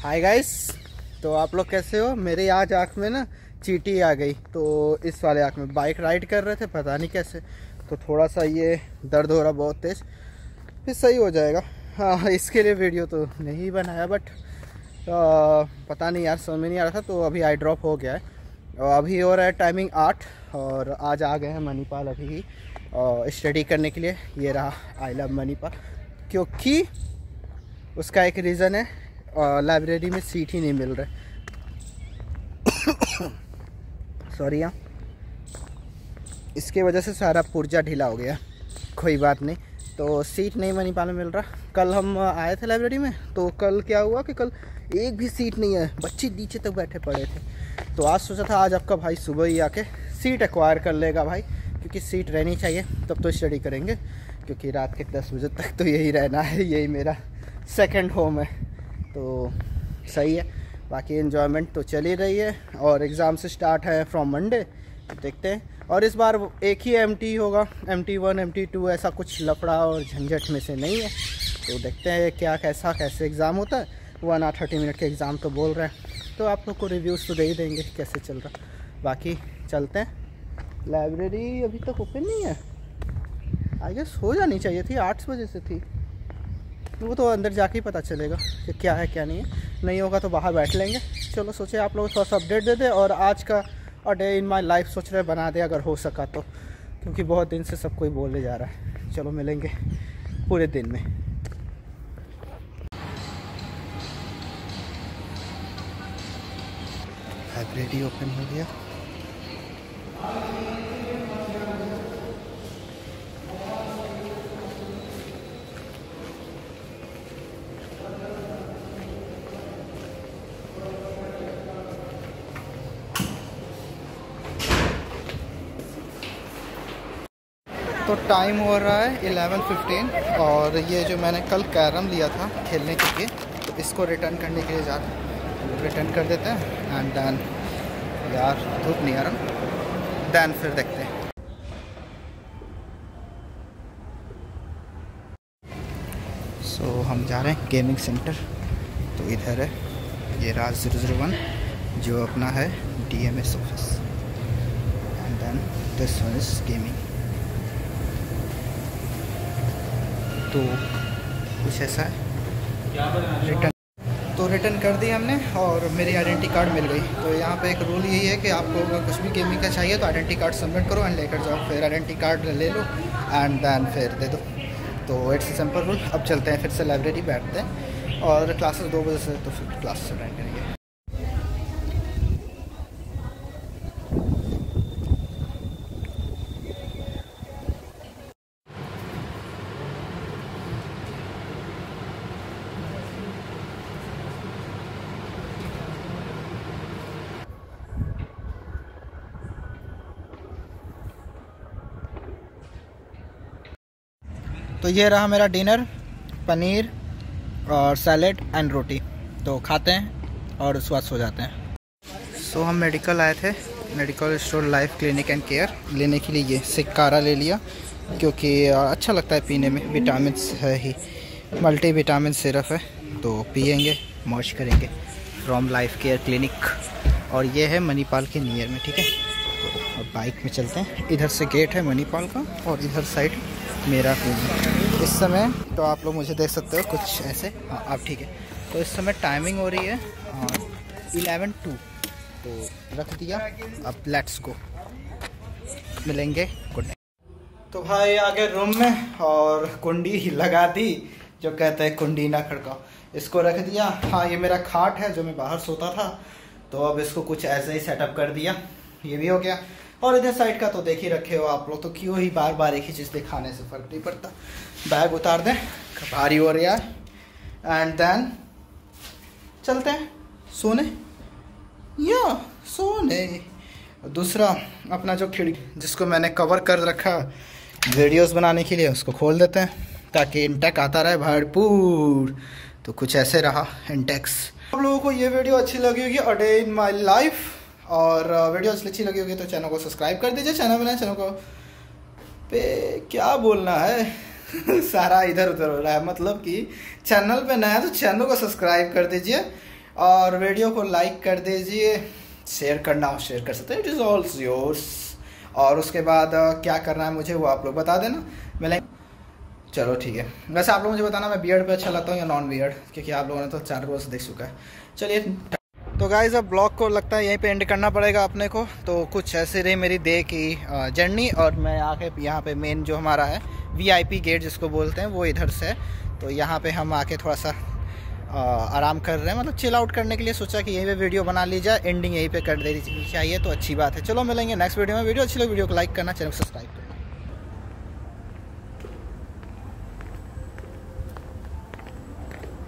Hi guys तो आप लोग कैसे हो? मेरे आज आँख में ना चीटी आ गई। तो इस वाले आँख में बाइक राइड कर रहे थे पता नहीं कैसे। तो थोड़ा सा ये दर्द हो रहा बहुत तेज़। फिर सही हो जाएगा। हाँ इसके लिए वीडियो तो नहीं बनाया बट आ, पता नहीं यार समझ में नहीं आ रहा था तो अभी आई ड्रॉप हो गया है। और अभी हो रहा है टाइमिंग आठ और आज आ गए हैं मणिपाल अभी ही स्टडी करने के लिए। ये रहा आई लव मणिपाल क्योंकि उसका एक रीज़न है लाइब्रेरी में सीट ही नहीं मिल रहा सॉरी यहाँ इसके वजह से सारा पुर्जा ढीला हो गया। कोई बात नहीं। तो सीट नहीं मणिपाल पाने मिल रहा। कल हम आए थे लाइब्रेरी में तो कल क्या हुआ कि कल एक भी सीट नहीं है। बच्चे नीचे तक बैठे पड़े थे। तो आज सोचा था, आज आपका भाई सुबह ही आके सीट एक्वायर कर लेगा भाई, क्योंकि सीट रहनी चाहिए। तब तो स्टडी करेंगे, क्योंकि रात के दस बजे तक तो यही रहना है, यही मेरा सेकेंड होम है। तो सही है। बाकी इन्जॉयमेंट तो चल ही रही है और एग्ज़ाम से स्टार्ट है फ्रॉम मंडे तो देखते हैं। और इस बार एक ही एमटी होगा। M T one M T two ऐसा कुछ लफड़ा और झंझट में से नहीं है। तो देखते हैं क्या, कैसा, कैसे एग्ज़ाम होता है। वन आर थर्टी मिनट के एग्ज़ाम तो बोल रहे हैं। तो आप लोग को रिव्यूज़ तो दे ही देंगे कैसे चल रहा। बाकी चलते हैं। लाइब्रेरी अभी तक ओपन नहीं है। आई गेस हो जानी चाहिए थी। आठ बजे से थी। वो तो अंदर जाके ही पता चलेगा कि क्या है, क्या नहीं है। नहीं होगा तो बाहर बैठ लेंगे। चलो, सोचे आप लोग थोड़ा सा अपडेट दे दे और आज का और डे इन माई लाइफ सोच रहे बना दे अगर हो सका तो क्योंकि बहुत दिन से सब कोई बोले जा रहा है। चलो, मिलेंगे पूरे दिन में। लाइब्रेरी ओपन हो गया। तो टाइम हो रहा है 11:15 और ये जो मैंने कल कैरम लिया था खेलने के लिए तो इसको रिटर्न करने के लिए जा रहा रिटर्न कर देते हैं एंड देन यार धूप नहीं आ रहा देन फिर देखते हैं। सो so, हम जा रहे हैं गेमिंग सेंटर तो इधर है ये राज ज़ीरो ज़ीरो वन जो अपना है D M S office and then this one is gaming तो कुछ ऐसा है। रिटर्न तो रिटर्न कर दी हमने और मेरी आइडेंटी कार्ड मिल गई। तो यहाँ पे एक रूल यही है कि आपको अगर कुछ भी गेमिंग का चाहिए तो आइडेंटी कार्ड सबमिट करो एंड लेकर जाओ, फिर आइडेंटी कार्ड ले लो एंड देन फिर दे दो। तो इट्स सिंपल रूल अब चलते हैं फिर से लाइब्रेरी बैठते हैं और क्लासेस दो बजे से तो फिर क्लास अटेंड करेंगे। तो ये रहा मेरा डिनर पनीर और सैलेड एंड रोटी। तो खाते हैं और उसके बाद सो जाते हैं। सो so, हम मेडिकल आए थे medical store life clinic and care लेने के लिए ये सिक्कारा ले लिया क्योंकि अच्छा लगता है पीने में। विटामिन है ही। मल्टी विटामिन सिरप है। तो पियेंगे मौज करेंगे फ्रॉम लाइफ केयर क्लिनिक और ये है मणिपाल के नियर में ठीक है? तो बाइक में चलते हैं। इधर से गेट है मणिपाल का और इधर साइड मेरा रूम इस समय तो आप लोग मुझे देख सकते हो कुछ ऐसे। हाँ आप ठीक है। तो इस समय टाइमिंग हो रही है इलेवन टू तो रख दिया। अब लेट्स गो मिलेंगे। गुड तो भाई, आगे रूम में और कुंडी ही लगा दी, जो कहते हैं कुंडी ना खड़काओ। इसको रख दिया। हाँ ये मेरा खाट है, जो मैं बाहर सोता था। तो अब इसको कुछ ऐसे ही सेटअप कर दिया। ये भी हो गया। और इधर साइड का तो देख ही रखे हो आप लोग तो क्यों ही बार बार एक ही चीज़ दिखाने से फ़र्क नहीं पड़ता। बैग उतार दें, भारी हो रहा है। एंड देन चलते हैं, सोने। या, सोने। दूसरा, अपना जो खिड़की जिसको मैंने कवर कर रखा वीडियोस बनाने के लिए, उसको खोल देते हैं, ताकि इंटेक आता रहे भरपूर। तो कुछ ऐसे रहा इंटेक्स आप लोगों को ये वीडियो अच्छी लगी होगी a day in my life और वीडियो अच्छी लगी होगी तो चैनल को सब्सक्राइब कर दीजिए चैनल बनाए चैनल को। पे क्या बोलना है? सारा इधर उधर हो रहा है मतलब कि चैनल पे नया तो चैनल को सब्सक्राइब कर दीजिए और वीडियो को लाइक कर दीजिए। शेयर करना हो शेयर कर सकते हैं। इट इज़ ऑल्स योर्स और उसके बाद क्या करना है मुझे वो आप लोग बता देना। मिलेंगे चलो ठीक है। वैसे आप लोग मुझे बताना, मैं बियर्ड पे अच्छा लगता हूँ या नॉन बियर्ड क्योंकि आप लोगों ने तो चार रोज देख चुका है। चलिए। तो गाइज़ अब ब्लॉग को लगता है यहीं पे एंड करना पड़ेगा अपने को। तो कुछ ऐसे रही मेरी डे की जर्नी और मैं आके यहाँ पे मेन जो हमारा है वीआईपी गेट जिसको बोलते हैं, वो इधर से है। तो यहाँ पे हम आके थोड़ा सा आराम कर रहे हैं। मतलब चिल आउट करने के लिए सोचा कि यहीं पे वीडियो बना ली जाए एंडिंग यहीं पे कर दे चाहिए तो अच्छी बात है। चलो मिलेंगे नेक्स्ट वीडियो में। वीडियो अच्छी लगे, वीडियो को लाइक करना चैनल सब्सक्राइब